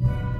you